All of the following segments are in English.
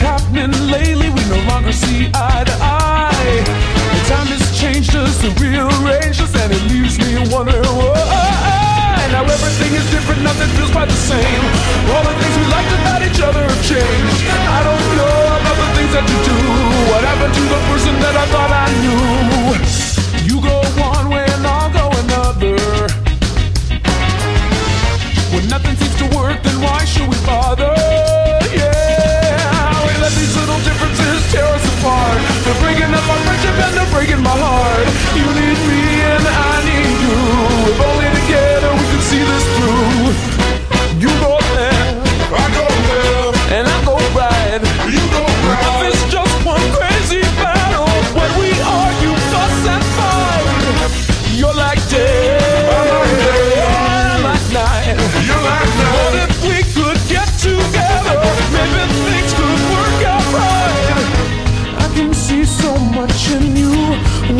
happening lately, we no longer see eye to eye. The time has changed us and rearranged us, and it leaves me wondering why. Now everything is different, nothing feels quite the same.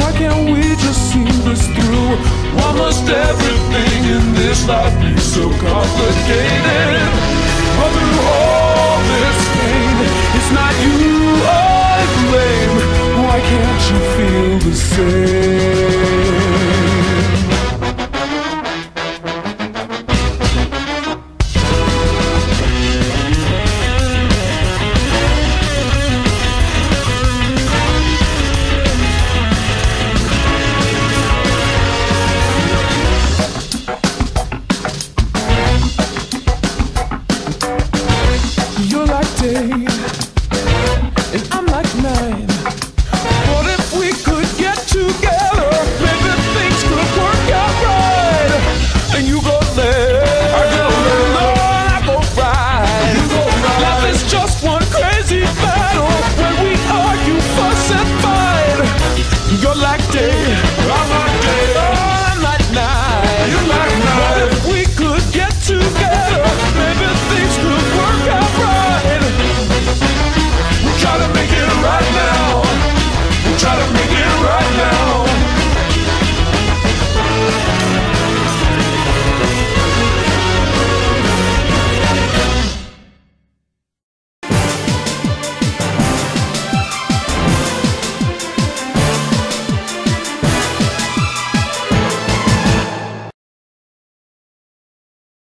Why can't we just see this through? Why must everything in this life be so complicated? But through all this pain, it's not you.